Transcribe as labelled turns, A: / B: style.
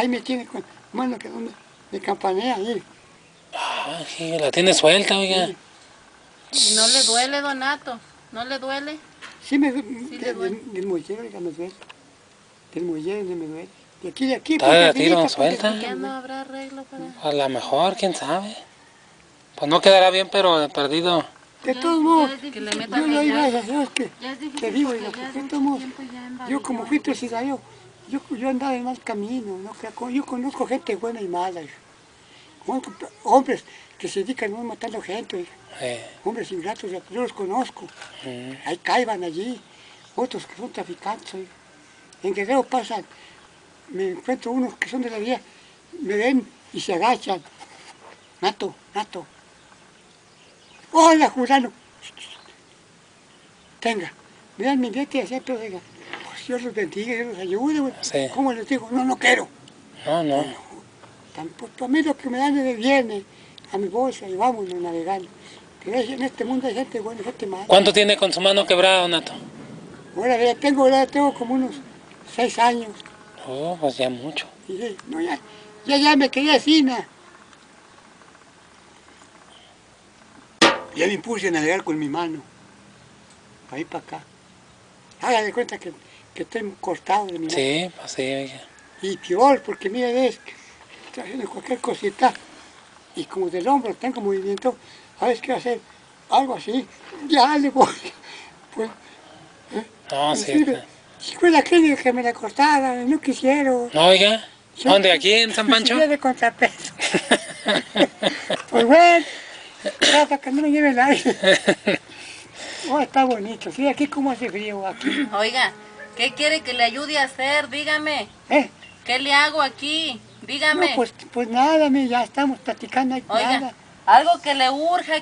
A: Ahí me tiene con mano que donde me campanea ahí.
B: Ah, sí, la tiene suelta, oiga.
C: ¿No le duele, Donato? ¿No le duele?
A: Sí me
C: le
A: duele.
C: duele.
A: del, muellero ya me duele. Del muellero ya me duele. De aquí, de aquí.
B: Está de
A: de
B: tiro, suelta.
A: de
C: Ya no habrá arreglo para...
B: A lo mejor, quién sabe. Pues no quedará bien, pero de perdido.
A: De todos modos,
C: Que le
A: yo
C: metan
A: le doy
C: ya.
A: gracias a Dios que,
D: Ya es difícil
A: que vivo y de todos modos,
D: tiempo ya en
A: yo como fui presidario, yo, yo andaba en mal camino, yo conozco gente buena y mala, hijo. Hombres que se dedican a matando gente, hijo.
B: Eh,
A: hombres ingratos, yo los conozco.
B: mm,
A: Hay caiban allí, otros que son traficantes. En Guerrero pasan, me encuentro unos que son de la vía, me ven y se agachan. Nato, Nato. Hola, Julano. Tenga, me dan mi billete y así, pero pues Dios los bendiga, Dios los ayude. güey.
B: Sí.
A: ¿Cómo les digo? No, no quiero.
B: no, no.
A: Tampoco, para mí lo que me dan me viene a mi bolsa y vámonos navegando. Pero en este mundo hay gente buena y gente mala.
B: ¿Cuánto tiene con su mano quebrada, Donato?
A: Ahora ya tengo, ya tengo como unos seis años.
B: Oh, pues ya mucho.
A: Dije, no, ya, ya, ya me quedé fina. Ya me puse a navegar con mi mano. Para ir para acá. Haga de cuenta que, que estoy cortado de mi mano.
B: Sí, pues sí, oiga.
A: Y peor, porque mira, ves, que estoy haciendo cualquier cosita. Y como del hombro tengo movimiento, ¿sabes qué hacer? Algo así. Ya le voy. Pues,
B: No,
A: sí,
B: está.
A: si fue la clínica que me la cortaran, no quisieron.
B: Oiga. ¿Dónde? ¿Aquí en San Pancho?
A: Sí, de contrapeso. pues bueno, para que no me lleve el aire. Oh, está bonito. Sí, aquí como hace frío, aquí.
C: Oiga, ¿qué quiere que le ayude a hacer? Dígame.
A: ¿Eh?
C: ¿Qué le hago aquí?
A: No,
C: Dígame.
A: pues, pues nada, ya estamos platicando
C: Oiga,
A: nada.
C: algo que le urge